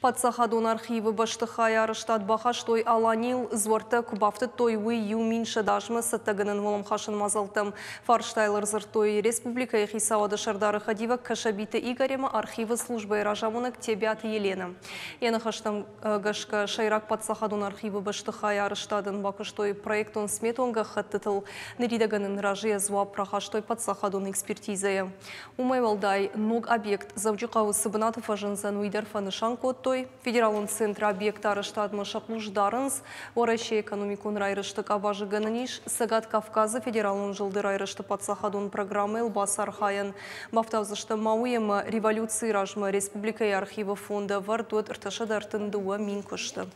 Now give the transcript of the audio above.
Патсахадун архивы баштыхай арыштат бахаш той аланил зворты кубафты той уй юмин шадашмы саттагынын волым хашын мазалтым. Фарштайлар той республика ехисауады шардары хадива кашабиты Игорема архивы службы ражамунок тебят Елена. Яны хаштам э, гашка шайрак Патсахадун архивы баштыхай арыштадын бакыш той проектон сметонга хаттытыл неридагынын ражия зва прахаш той Патсахадун экспертизая. Умай валдай ног объект завджуқавы сыбынатов ажынзан уйдар фанышан той федералын центр объекттары штатмы шақлуждарынс, орайше экономикун райрышты кабажы гыныниш, Сагат Кавказы федералын жылды райрышты патсахадун программы Илбасар Хаян. Бафтавзышты мауемы революции ражмы республика архивы вардует ырташы дартын дуа мин күшті.